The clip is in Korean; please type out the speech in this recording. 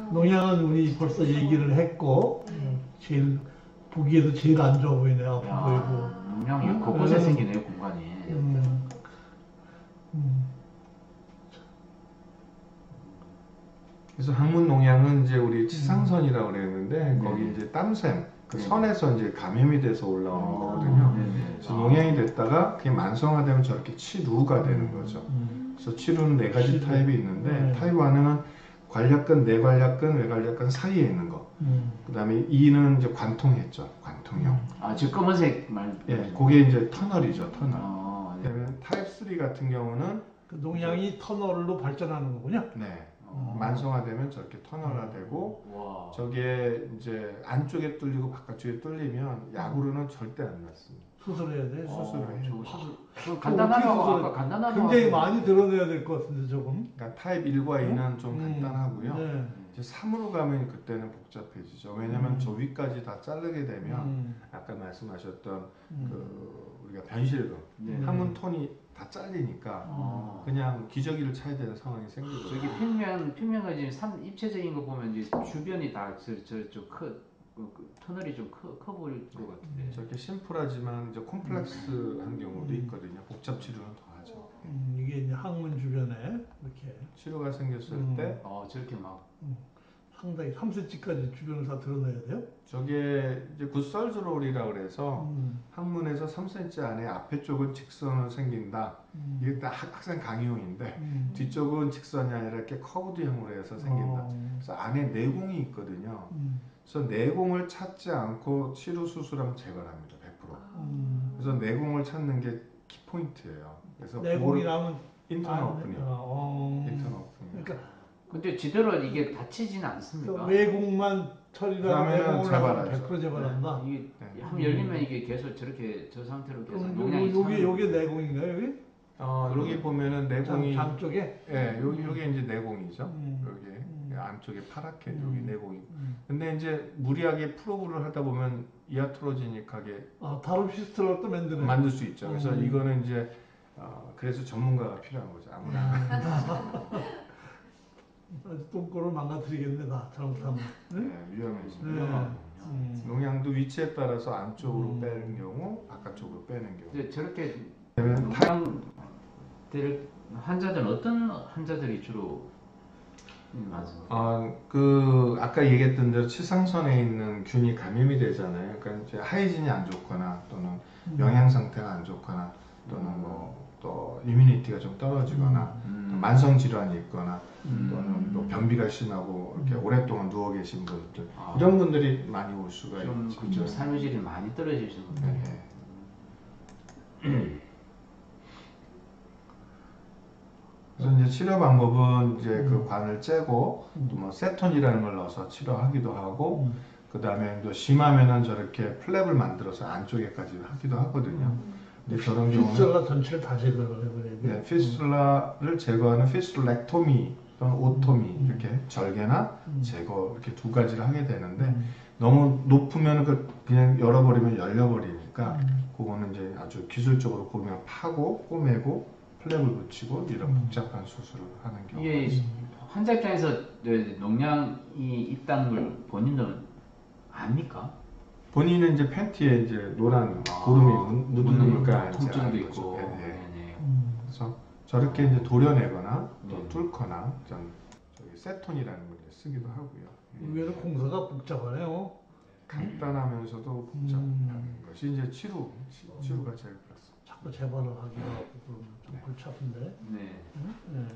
농양은 우리 벌써 얘기를 했고 제일 보기에도 제일 안 좋아 보이네 아파 보이고 분명히 곳곳에 음. 생기네요 공간이. 음. 음. 그래서 항문 농양은 이제 우리 치상선이라고 그랬는데 네. 거기 이제 땀샘 그 네. 선에서 이제 감염이 돼서 올라오는 아. 거거든요. 네네. 그래서 농양이 됐다가 그게 만성화되면 저렇게 치루가 되는 거죠. 음. 그래서 치루는 네 가지 치루. 타입이 있는데 네. 타입 1은 괄약근, 내괄약근, 외괄약근 사이에 있는 거. 음. 그다음에 2는 이제 관통했죠. 관통형. 아, 저 검은색 말. 예, 그게 이제 터널이죠. 터널. 어, 네. 그다음에 타입 3 같은 경우는 그 농양이 터널로 발전하는 거군요. 네. 어. 만성화되면 저렇게 터널화되고 와. 저게 이제 안쪽에 뚫리고 바깥쪽에 뚫리면 약으로는 절대 안 낫습니다. 수술해야 돼. 어, 수술을 해요. 저 수술. 저 간단하다고 아까 간단하다고. 굉장히. 많이 들어내야 될 것 같은데 조금. 그러니까 타입 1과 2는 좀 음. 간단하고요. 네. 이제 3으로 가면 그때는 복잡해지죠. 왜냐하면 음. 저 위까지 다 자르게 되면 음. 아까 말씀하셨던 음. 그 우리가 변실금, 네. 음. 항문 톤이 다 잘리니까 어. 그냥 기저귀를 차야 되는 상황이 생기거든요. 저기 평면 평면가 삼 입체적인 거 보면 이제 주변이 다저저좀 크, 그, 그 터널이 좀 커 커 보일 것 같은데. 저렇게 심플하지만 이제 콤플렉스한 경우도 음. 있거든요. 복잡 치료는 더 하죠. 음, 이게 이제 항문 주변에 이렇게 치료가 생겼을 음. 때 어 저렇게 막. 상당히 3cm까지 주변을 다 드러내야 돼요. 저게 이제 굿설즈롤이라고 그래서 음. 항문에서 3cm 안에 앞에 쪽은 직선으로 생긴다. 음. 이게 딱 학- 학생 강의용인데 음. 뒤쪽은 직선이 아니라 이렇게 커브드형으로 해서 생긴다. 어. 그래서 안에 내공이 있거든요. 음. 그래서 내공을 찾지 않고 치료 수술하면 제거를 합니다. 100%. 음. 그래서 내공을 찾는 게 키포인트예요. 그래서 내공이 나면 아, 오픈이요. 어. 인터널 오픈이요. 그러니까 근데 지대로 이게 다치진 그 않습니까? 외공만 처리하면 그러면은 재발하죠. 100% 재발한다. 이게 네. 한번 열리면 이게 계속 저렇게 저 상태로 계속 농양이 요, 요게 요게 내공인가요 여기? 어, 여기 보면은 장, 내공이 장 쪽에? 예, 여기 여기 이제 내공이죠. 음. 여기 음. 안쪽에 파랗게 음. 여기 내공이. 음. 근데 이제 무리하게 프로브를 하다 보면 이아트로지닉하게 아 다른 피스톨을 또 만드네. 만들 수 있죠. 그래서 음. 이거는 이제 어, 그래서 전문가가 필요한 거죠. 아무나 아주 똥꼬를 망가뜨리겠네 나 잘못하면. 네? 네, 위험해집니다. 네. 음. 농양도 위치에 따라서 안쪽으로 음. 빼는 경우, 바깥쪽으로 빼는 경우. 근데 저렇게 그러면 타- 농양들 환자들은 어떤 환자들이 주로 맞습니까? 어, 그 아까 얘기했던 대로 치상선에 있는 균이 감염이 되잖아요. 그러니까 이제 하이진이 안 좋거나 또는 음. 영양 상태가 안 좋거나 또는 뭐또 이뮤니티가 좀 떨어지거나 음. 만성 질환이 있거나 음. 또는 또 변비가 심하고 이렇게 음. 오랫동안 누워 계신 분들 아. 이런 분들이 많이 올 수가 좀, 있죠. 좀 삶의 질이 많이 떨어지시는 네, 분들. 네. 그래서 이제 치료 방법은 이제 그 음. 관을 째고 또 뭐 세톤이라는 걸 넣어서 치료하기도 하고 음. 그 다음에 또 심하면은 저렇게 flap을 만들어서 안쪽에까지 하기도 하거든요. 근데 저런 경우는 fistula 전체를 다 제거를 해버려야 돼. 네, fistula를 제거하는 fistulectomy 또는 otomy 음. 이렇게 절개나 음. 제거 이렇게 두 가지를 하게 되는데 음. 너무 높으면 그 그냥 열어버리면 열려버리니까 음. 그거는 이제 아주 기술적으로 보면 파고 꼬매고 flap을 붙이고 이런 음. 복잡한 수술을 하는 경우가 이게 있습니다. 환자 입장에서 네, 농양이 있다는 걸 본인들은 압니까? 본인은 이제 팬티에 이제 노란 아, 구름이 묻- 묻는 이제 통증도 있고. 네, 네. 음. 그래서 저렇게 이제 도려내거나 또 네. 뚫거나 좀 저기 세톤이라는 걸 이제 쓰기도 하고요. 의외로 공사가 복잡하네요. 간단하면서도 복잡한 음. 것이 이제 치료, 치, 치료가 제일 그렇습니다. 자꾸 재발을 하기도 하고 그러면 좀 골치 아픈데. 네. 응? 네.